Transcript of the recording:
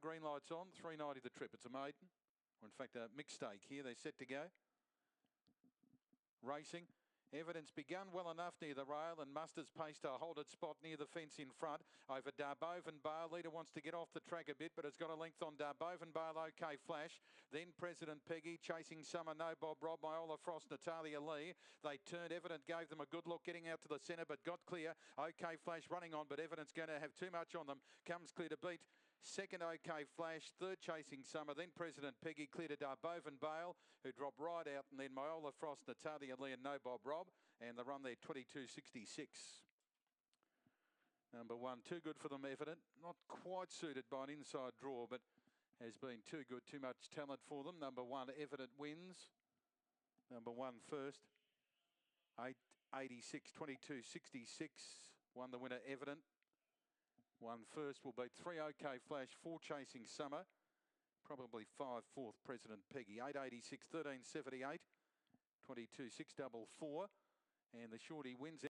Green lights on. 390 the trip. It's a maiden. Or in fact, a mixed stake here. They're set to go. Racing. Evident's begun well enough near the rail and Musters pace to hold its spot near the fence in front. Over Darboven Bale. Leader wants to get off the track a bit, but it's got a length on Darboven Bale. OK Flash. Then President Peggy chasing Summer. No Bob Rob. Myola Frost. Natalia Lee. They turned. Evident gave them a good look getting out to the centre, but got clear. OK Flash running on, but Evident's going to have too much on them. Comes clear to beat. Second OK Flash. Third chasing Summer. Then President Peggy clear to Darboven Bale, who dropped right out. And then Myola Frost, Natalia Lee and No Bob Rob and the run there 22.66. Number one, too good for them, evident. Not quite suited by an inside draw, but has been too good, too much talent for them. Number one, evident wins. Number one first. 886, 22, 66. Won the winner, evident. One first will be three OK Flash, four chasing summer. Probably five fourth President Peggy. 886, 1378. 22, 644 and the shorty wins